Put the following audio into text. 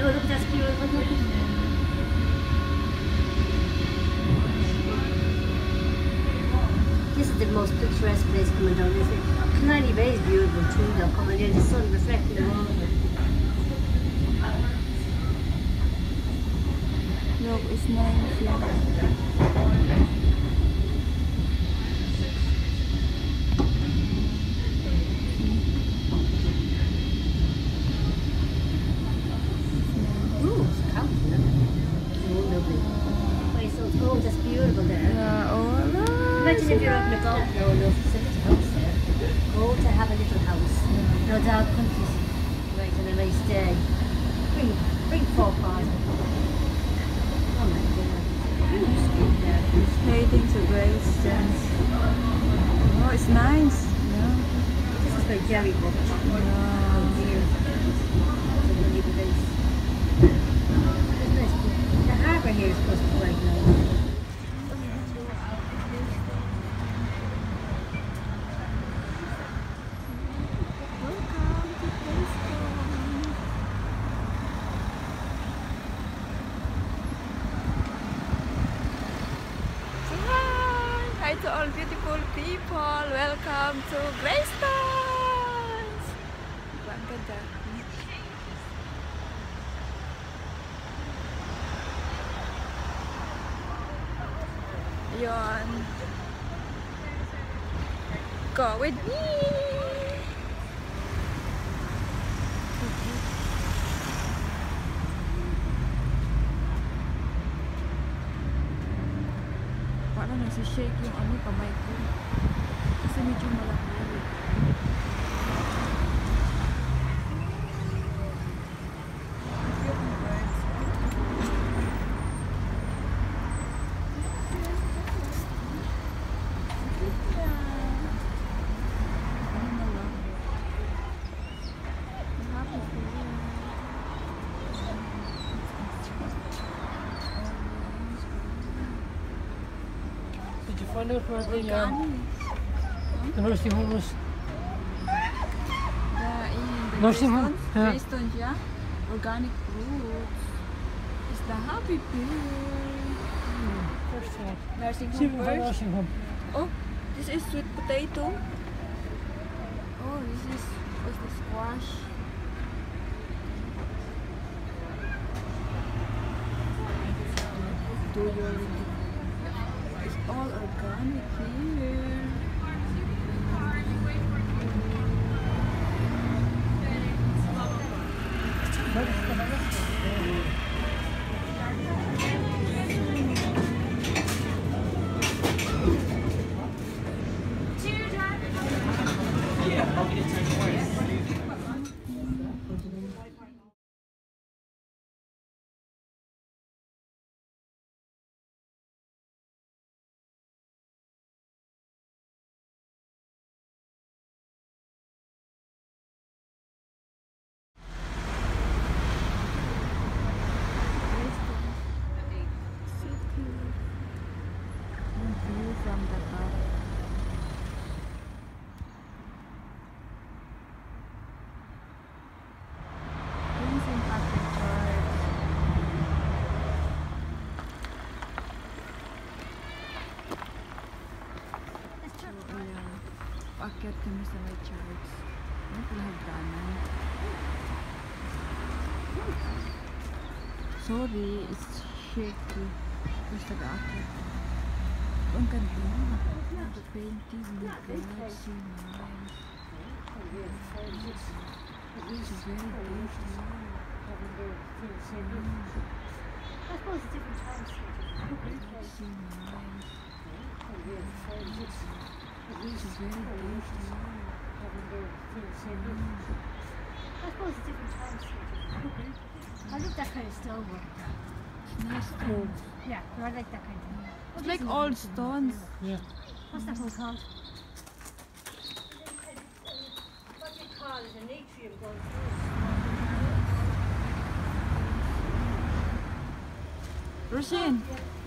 This is the most picturesque place Commodore is in. Killiney Bay is beautiful too though. Commodore the sun reflecting the of it. No, it's nice here. Imagine if you're up in a golf there's a little house there. Go to have a little house. No dog countries. Right, on a nice day. Bring, bring four cars. Oh my god. Huge street there. Heading to Oh, it's nice. Yeah. This is by Jerry Book. Oh dear. It's a really good place. It's nice. The harbour here is supposed to be. Welcome to Graceland. Say hi! Hi to all beautiful people! Welcome to ganda. Yun. Go with me! Parang nasi-shake yung ano, kamay ko. Kasi medyo malaki. Did you find out where the, nursing home? Yeah, in the Nursing home, yeah. Greystones, yeah. Organic fruits. It's the happy pill. First Nursing home first. nursing home. Oh, this is sweet potato. Oh, this is what's the squash? Do your all organic here. Paakyat kami sa may church. Ano pala hagdanan? Sorry, it's shaky. Basta nag-aakyat. Ang ganda. The painting, my God, so nice. It's very beautiful. I suppose it's different times. So nice. I suppose it's different. I love that kind of stone work. Nice stones. Yeah, I like that kind of thing. It's like old stones. Yeah. What's that one called? What you call it? An atrium going through.